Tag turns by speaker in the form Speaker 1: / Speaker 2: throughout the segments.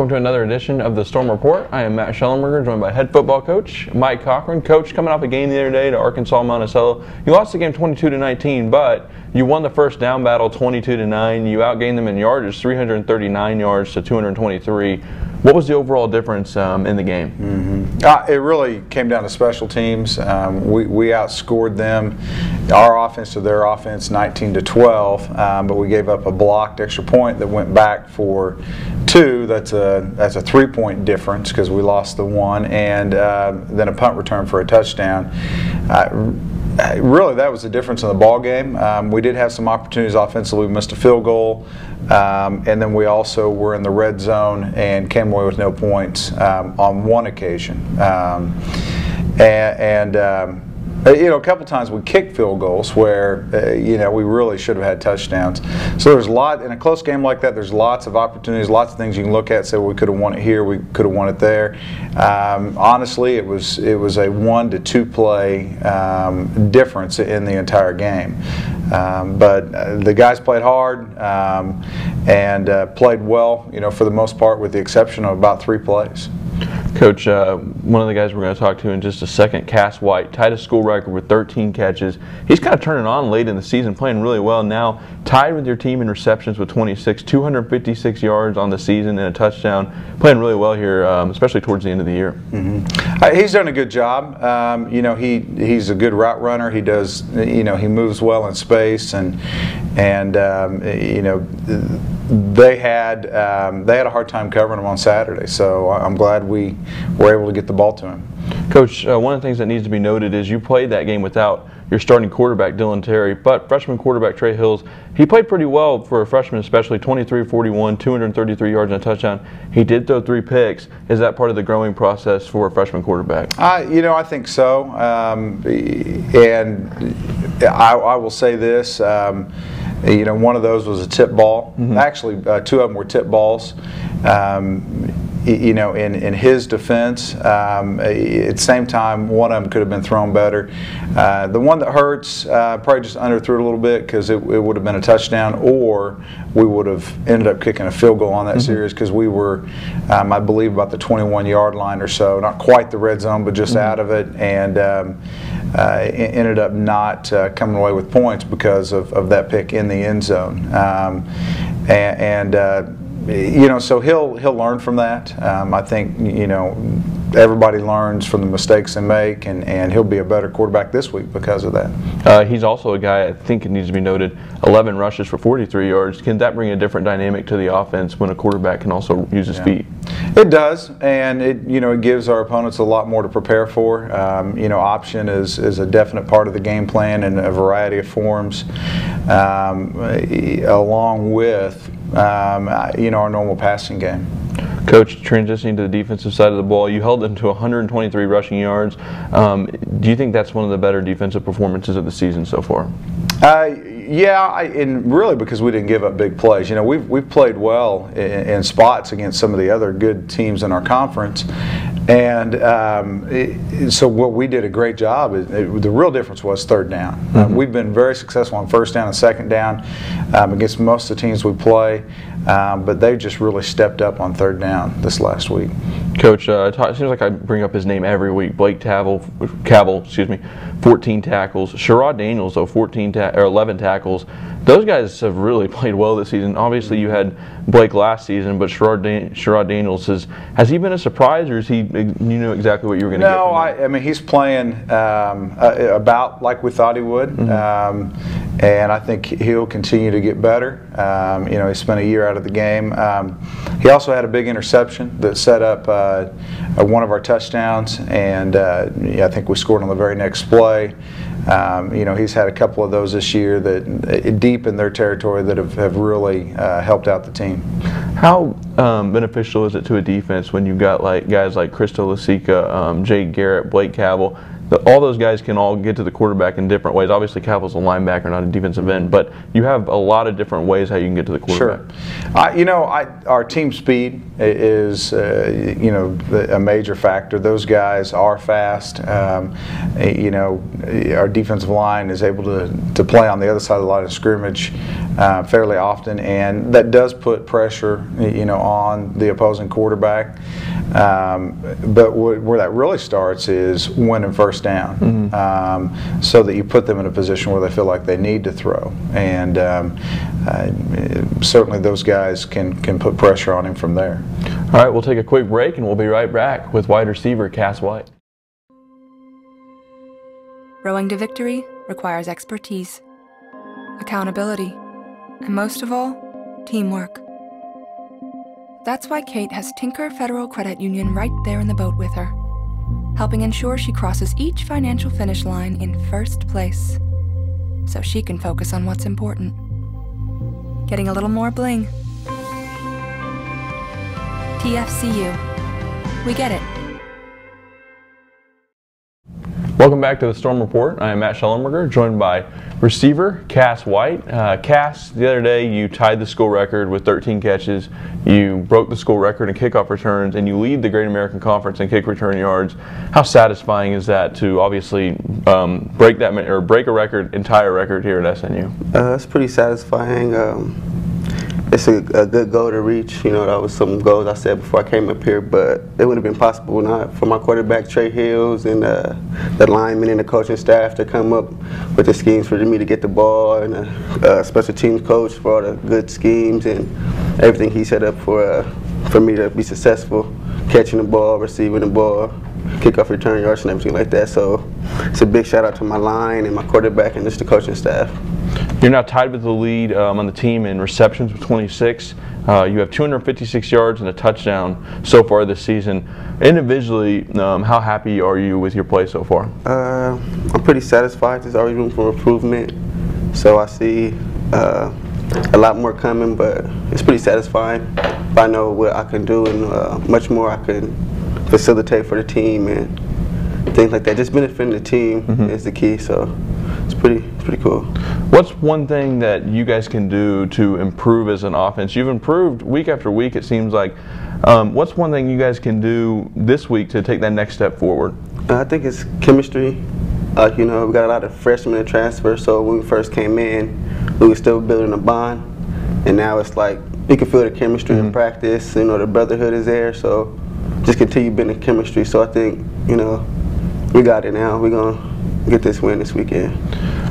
Speaker 1: Welcome to another edition of the Storm Report. I am Matt Shellenberger, joined by head football coach Mike Cochran. Coach, coming off a game the other day to Arkansas Monticello, you lost the game 22 to 19, but you won the first down battle 22 to 9. You outgained them in yardage, 339 yards to 223. What was the overall difference um, in the game?
Speaker 2: Mm-hmm. Uh, it really came down to special teams. Um, we, we outscored them, our offense to their offense, 19 to 12. Um, but we gave up a blocked extra point that went back for two. That's a that's a three point difference because we lost the one, and uh, then a punt return for a touchdown. Uh, really, that was the difference in the ball game. Um, we did have some opportunities offensively. We missed a field goal, um, and then we also were in the red zone and came away with no points um, on one occasion. Um, and, and um, you know, a couple times we kicked field goals where, uh, you know, we really should have had touchdowns. So there's a lot, in a close game like that, there's lots of opportunities, lots of things you can look at, say, well, we could have won it here, we could have won it there. Um, honestly, it was, it was a one to two play um, difference in the entire game. Um, but uh, the guys played hard um, and uh, played well, you know, for the most part, with the exception of about three plays.
Speaker 1: Coach, uh, one of the guys we're going to talk to in just a second, Cass White, tied a school record with 13 catches. He's kind of turning on late in the season, playing really well. Now tied with your team in receptions with 26, 256 yards on the season and a touchdown. Playing really well here, um, especially towards the end of the year.
Speaker 2: Mm -hmm. he's done a good job. Um, you know, he he's a good route runner. He does, you know, he moves well in space and and um, you know they had um, they had a hard time covering him on Saturday. So I'm glad we were able to get the ball to him.
Speaker 1: Coach, uh, one of the things that needs to be noted is you played that game without your starting quarterback Dylan Terry, but freshman quarterback Trey Hills, he played pretty well for a freshman, especially 23-41, 233 yards and a touchdown. He did throw three picks. Is that part of the growing process for a freshman quarterback?
Speaker 2: Uh, you know, I think so. Um, and I, I, will say this. Um, you know, one of those was a tip ball. Mm -hmm. Actually, uh, two of them were tip balls. Um, you know, in, in his defense, um, at the same time, one of them could have been thrown better. Uh, the one that hurts, uh, probably just underthrew it a little bit because it, it, would have been a touchdown, or we would have ended up kicking a field goal on that mm -hmm. series because we were, um, I believe, about the 21 yard line or so. Not quite the red zone, but just mm -hmm. out of it. And um, uh, ended up not uh, coming away with points because of, of that pick in the end zone. Um, and, and uh, you know, so he'll he'll learn from that. Um, I think you know everybody learns from the mistakes they make, and, and he'll be a better quarterback this week because of that.
Speaker 1: Uh, he's also a guy I think it needs to be noted. 11 rushes for 43 yards. Can that bring a different dynamic to the offense when a quarterback can also use his yeah. feet?
Speaker 2: It does, and it you know it gives our opponents a lot more to prepare for. Um, you know, option is is a definite part of the game plan in a variety of forms, um, along with um, you know, our normal passing game.
Speaker 1: Coach, transitioning to the defensive side of the ball, you held them to 123 rushing yards. Um, do you think that's one of the better defensive performances of the season so far?
Speaker 2: Uh, yeah, I, and really because we didn't give up big plays. You know, we've we've played well in, in spots against some of the other good teams in our conference, and um, it, so what we did a great job. It, it, the real difference was third down. Mm -hmm. we've been very successful on first down and second down um, against most of the teams we play, um, but they just really stepped up on third down this last week.
Speaker 1: Coach, uh, it seems like I bring up his name every week. Blake Tavel, Cavil, excuse me, 14 tackles. Sherrod Daniels, though, 14 or 11 tackles. Those guys have really played well this season. Obviously, you had Blake last season, but Sherrod, Dan Sherrod Daniels has has he been a surprise, or is he you know exactly what you were going to
Speaker 2: no, get? No, I, I, mean he's playing um, uh, about like we thought he would, mm -hmm. um, and I think he'll continue to get better. Um, you know, he spent a year out of the game. Um, he also had a big interception that set up uh, one of our touchdowns, and uh, yeah, I think we scored on the very next play. Um, you know, he's had a couple of those this year that uh, deep in their territory that have, have really uh, helped out the team.
Speaker 1: How um, beneficial is it to a defense when you've got like guys like Crystal Lasica, um, Jake Garrett, Blake Cavil the, all those guys can all get to the quarterback in different ways. Obviously, Calvil's a linebacker, not a defensive end, but you have a lot of different ways how you can get to the quarterback.
Speaker 2: Sure. I, you know, I, our team speed is, uh, you know, a major factor. Those guys are fast. Um, you know, our defensive line is able to, to play on the other side of the line of scrimmage uh, fairly often, and that does put pressure, you know, on the opposing quarterback. Um, but where that really starts is winning first down, mm-hmm. um, so that you put them in a position where they feel like they need to throw, and um, uh, certainly those guys can can put pressure on him from there.
Speaker 1: All right, we'll take a quick break, and we'll be right back with wide receiver Cass White.
Speaker 3: Rowing to victory requires expertise, accountability, and most of all, teamwork. That's why Kate has Tinker Federal Credit Union right there in the boat with her, helping ensure she crosses each financial finish line in first place, so she can focus on what's important. Getting a little more bling. TFCU. We get it.
Speaker 1: Welcome back to the Storm Report. I am Matt Shellenberger, joined by receiver Cass White. Uh, Cass, the other day you tied the school record with 13 catches. You broke the school record in kickoff returns, and you lead the Great American Conference in kick return yards. How satisfying is that to obviously um, break that or break a record, entire record here at SNU?
Speaker 4: Uh, it's pretty satisfying. Um, it's a, a, good goal to reach. You know, that was some goals I said before I came up here, but it would have been possible not for my quarterback Trey Hills and uh, the linemen and the coaching staff to come up with the schemes for me to get the ball, and a, uh, special teams coach for all the good schemes and everything he set up for uh, for me to be successful, catching the ball, receiving the ball, kickoff return yards, and everything like that. So it's a big shout out to my line and my quarterback and just the coaching staff.
Speaker 1: You're now tied with the lead um, on the team in receptions with 26. Uh, you have 256 yards and a touchdown so far this season. Individually, um, how happy are you with your play so far?
Speaker 4: Uh, I'm pretty satisfied. There's always room for improvement. So I see uh, a lot more coming, but it's pretty satisfying. I know what I can do and uh, much more I can facilitate for the team and things like that. Just benefiting the team mm -hmm. is the key. So it's pretty pretty cool.
Speaker 1: What's one thing that you guys can do to improve as an offense? You've improved week after week. It seems like. Um, what's one thing you guys can do this week to take that next step forward?
Speaker 4: Uh, I think it's chemistry. Uh, you know, we got a lot of freshmen and transfers. So when we first came in, we were still building a bond, and now it's like you can feel the chemistry mm -hmm. in mm-hmm. practice. You know, the brotherhood is there. So just continue building chemistry. So I think you know we got it now. We're gonna get this win this weekend.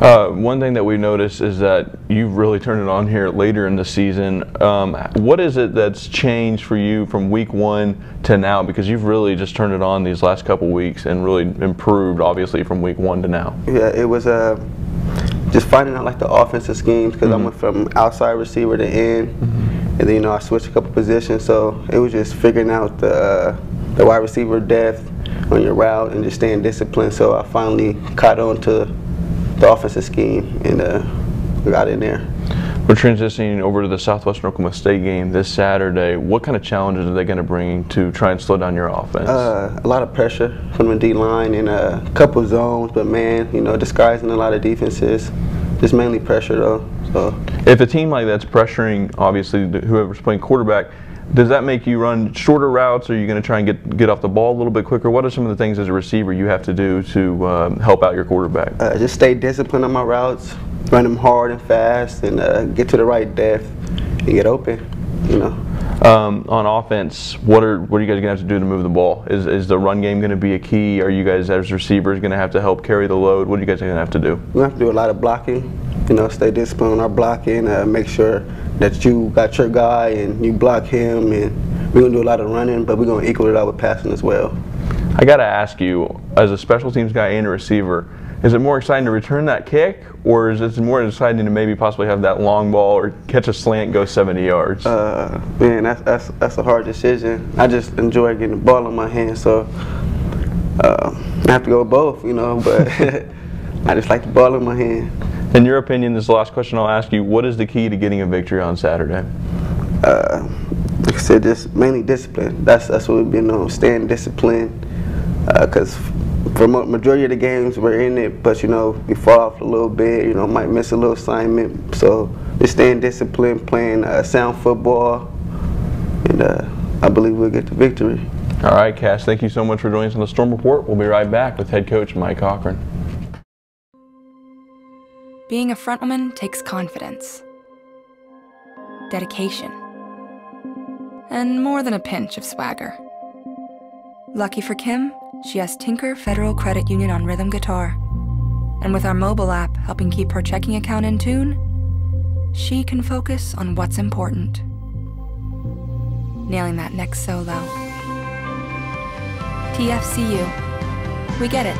Speaker 1: Uh, one thing that we noticed is that you've really turned it on here later in the season. Um, what is it that's changed for you from week one to now? Because you've really just turned it on these last couple weeks and really improved, obviously, from week one to now.
Speaker 4: Yeah, it was uh, just finding out like the offensive schemes because mm-hmm. I went from outside receiver to end, mm-hmm. and then you know I switched a couple positions, so it was just figuring out the uh, the wide receiver depth on your route and just staying disciplined. So I finally caught on to the offensive scheme and uh, we got in there.
Speaker 1: We're transitioning over to the Southwestern Oklahoma State game this Saturday. What kind of challenges are they going to bring to try and slow down your offense?
Speaker 4: Uh, a lot of pressure from the D line and a couple zones, but man, you know, disguising a lot of defenses. Just mainly pressure though. So.
Speaker 1: If a team like that's pressuring, obviously, whoever's playing quarterback, does that make you run shorter routes? Are you going to try and get get off the ball a little bit quicker? What are some of the things as a receiver you have to do to um, help out your quarterback?
Speaker 4: Uh, just stay disciplined on my routes, run them hard and fast, and uh, get to the right depth and get open. You know.
Speaker 1: Um, on offense, what are what are you guys gonna have to do to move the ball? Is is the run game gonna be a key? Are you guys as receivers gonna have to help carry the load? What are you guys gonna have to do?
Speaker 4: We have to do a lot of blocking. You know, stay disciplined on our blocking. Uh, make sure that you got your guy and you block him, and we're gonna do a lot of running, but we're gonna equal it out with passing as well.
Speaker 1: I gotta ask you, as a special teams guy and a receiver is it more exciting to return that kick, or is it more exciting to maybe possibly have that long ball or catch a slant go 70 yards?
Speaker 4: Uh, man, that's, that's that's a hard decision. I just enjoy getting the ball in my hand, so uh, I have to go both, you know. But I just like the ball in my hand.
Speaker 1: In your opinion, this last question I'll ask you: What is the key to getting a victory on Saturday?
Speaker 4: Uh, like I said, just mainly discipline. That's that's what we've been on, staying disciplined. Because uh, for majority of the games we're in it, but you know we fall off a little bit. You know, might miss a little assignment. So just staying disciplined, playing uh, sound football, and uh, I believe we'll get the victory.
Speaker 1: All right, Cass. Thank you so much for joining us on the Storm Report. We'll be right back with head coach Mike Cochran.
Speaker 3: Being a frontwoman takes confidence, dedication, and more than a pinch of swagger. Lucky for Kim, she has Tinker Federal Credit Union on rhythm guitar. And with our mobile app helping keep her checking account in tune, she can focus on what's important. Nailing that next solo. TFCU. We get it.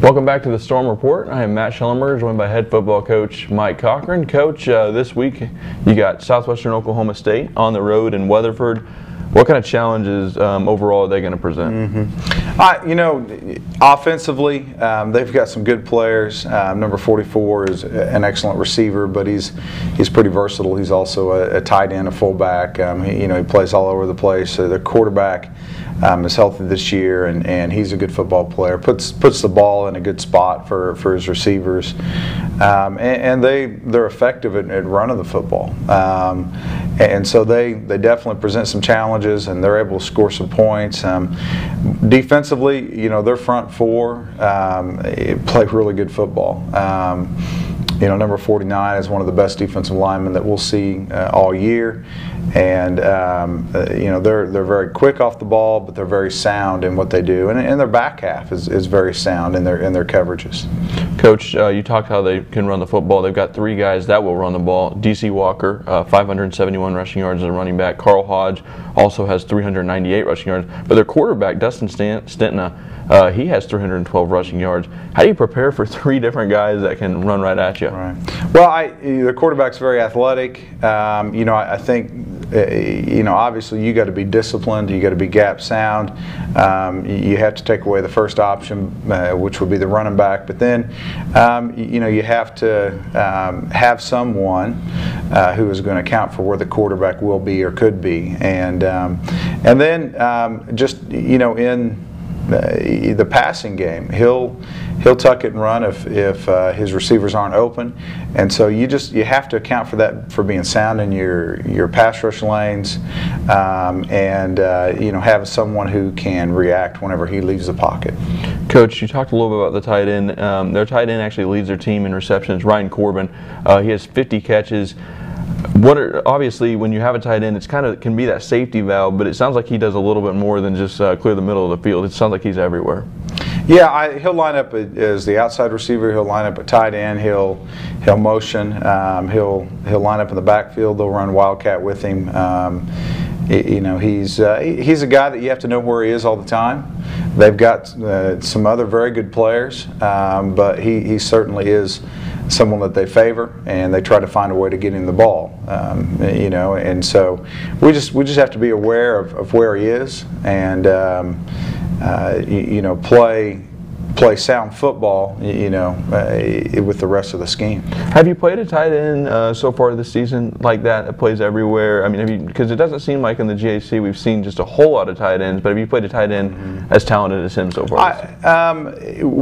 Speaker 1: Welcome back to the Storm Report. I am Matt Shellenberger, joined by head football coach Mike Cochran. Coach, uh, this week you got Southwestern Oklahoma State on the road in Weatherford. What kind of challenges um, overall are they going to present?
Speaker 2: Mm-hmm. Uh, you know, offensively, um, they've got some good players. Um, number 44 is an excellent receiver, but he's he's pretty versatile. He's also a, a tight end, a fullback. Um, he, you know, he plays all over the place. So the quarterback um, is healthy this year, and, and he's a good football player. puts puts the ball in a good spot for, for his receivers, um, and, and, they they're effective at, at running the football, um, and so they they definitely present some challenges, and they're able to score some points. Um, defensively, you know, their front four um, play really good football. You know, number 49 is one of the best defensive linemen that we'll see uh, all year, and um, uh, you know they're they're very quick off the ball, but they're very sound in what they do, and, and their back half is, is very sound in their in their coverages.
Speaker 1: Coach, uh, you talked how they can run the football. They've got three guys that will run the ball. DC Walker, uh, 571 rushing yards as a running back. Carl Hodge also has 398 rushing yards, but their quarterback Dustin Stentna uh, he has 312 rushing yards. How do you prepare for three different guys that can run right at you?
Speaker 2: Right. Well, I, the quarterback's very athletic. Um, you know, I, I think uh, you know, obviously you got to be disciplined. You got to be gap sound. Um, you have to take away the first option, uh, which would be the running back. But then, um, you know, you have to um, have someone uh, who is going to account for where the quarterback will be or could be, and um, and then um, just you know in uh, the passing game. He'll he'll tuck it and run if if uh, his receivers aren't open, and so you just you have to account for that for being sound in your your pass rush lanes, um, and uh, you know have someone who can react whenever he leaves the pocket.
Speaker 1: Coach, you talked a little bit about the tight end. Um, their tight end actually leads their team in receptions. Ryan Corbin, uh, he has 50 catches what are, obviously when you have a tight end, it's kind of can be that safety valve, but it sounds like he does a little bit more than just uh, clear the middle of the field. It sounds like he's everywhere.
Speaker 2: Yeah, I, he'll line up as the outside receiver. He'll line up at tight end. He'll he'll motion. Um, he'll he'll line up in the backfield. They'll run wildcat with him. Um, you know, he's uh, he's a guy that you have to know where he is all the time. They've got uh, some other very good players, um, but he, he certainly is someone that they favor, and they try to find a way to get him the ball. Um, you know, and so we just we just have to be aware of, of where he is, and um, uh, you, you know, play play sound football, you know, uh, with the rest of the scheme.
Speaker 1: Have you played a tight end uh, so far this season like that that plays everywhere? I mean, because it doesn't seem like in the GAC we've seen just a whole lot of tight ends, but have you played a tight end mm-hmm. as talented as him so far?
Speaker 2: I, um,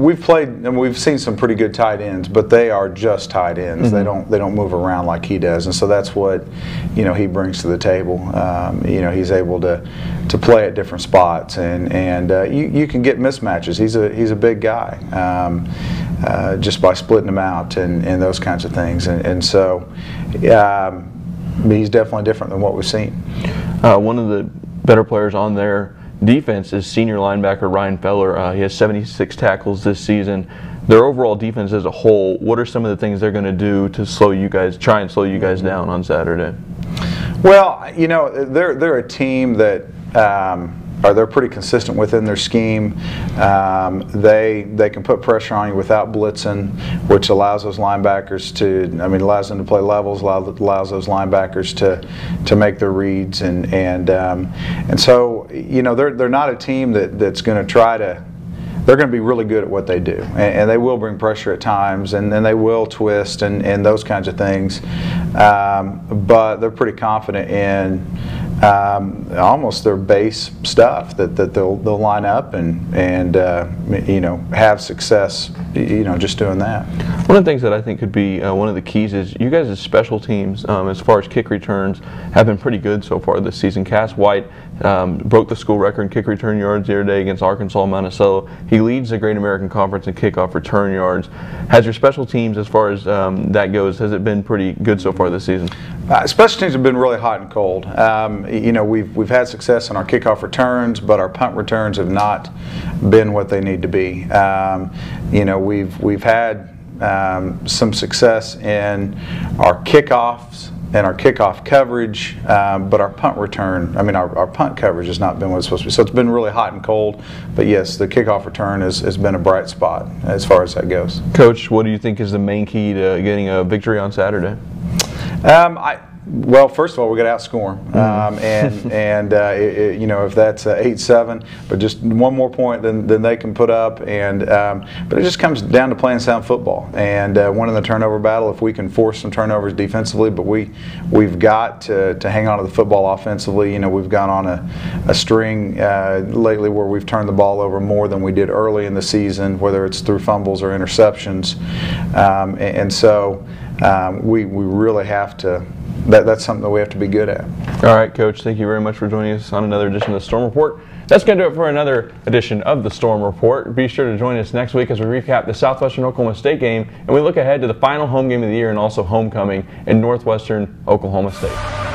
Speaker 2: we've played and we've seen some pretty good tight ends, but they are just tight ends. Mm-hmm. They don't they don't move around like he does, and so that's what you know he brings to the table. Um, you know, he's able to to play at different spots, and and uh, you you can get mismatches. He's a he's a big guy um, uh, just by splitting them out and, and those kinds of things. And, and so um, he's definitely different than what we've seen.
Speaker 1: Uh, one of the better players on their defense is senior linebacker Ryan Feller. Uh, he has 76 tackles this season. Their overall defense as a whole, what are some of the things they're going to do to slow you guys, try and slow you guys down on Saturday?
Speaker 2: Well, you know, they're, they're a team that um, are they're pretty consistent within their scheme. Um, they they can put pressure on you without blitzing, which allows those linebackers to I mean allows them to play levels, allows, allows those linebackers to to make their reads and and um, and so you know they're they're not a team that that's going to try to they're going to be really good at what they do. And, and, they will bring pressure at times, and then they will twist and, and those kinds of things. Um, but they're pretty confident in um, almost their base stuff that, that they'll, they'll line up and, and uh, you know, have success, you know, just doing that.
Speaker 1: One of the things that I think could be uh, one of the keys is you guys special teams, um, as far as kick returns, have been pretty good so far this season. Cass White um, broke the school record in kick return yards the other day against Arkansas Monticello. He leads the Great American Conference in kickoff return yards. Has your special teams, as far as um, that goes, has it been pretty good so far this season?
Speaker 2: Uh, special teams have been really hot and cold. Um, you know, we've we've had success in our kickoff returns, but our punt returns have not been what they need to be. Um, you know, we've we've had um, some success in our kickoffs and our kickoff coverage, um, but our punt return, I mean, our, our, punt coverage has not been what it's supposed to be. So it's been really hot and cold, but yes, the kickoff return has, has been a bright spot as far as that goes.
Speaker 1: Coach, what do you think is the main key to getting a victory on Saturday?
Speaker 2: Um, I, well, first of all, we got to outscore them, mm-hmm. um, and and uh, it, it, you know if that's uh, eight seven, but just one more point than, than they can put up, and um, but it just comes down to playing sound football and uh, winning the turnover battle. If we can force some turnovers defensively, but we we've got to, to hang on to the football offensively. You know we've gone on a, a string uh, lately where we've turned the ball over more than we did early in the season, whether it's through fumbles or interceptions, um, and, and, so um, we we really have to that, that's something that we have to be good at.
Speaker 1: All right, Coach, thank you very much for joining us on another edition of the Storm Report. That's going to do it for another edition of the Storm Report. Be sure to join us next week as we recap the Southwestern Oklahoma State game and we look ahead to the final home game of the year and also homecoming in Northwestern Oklahoma State.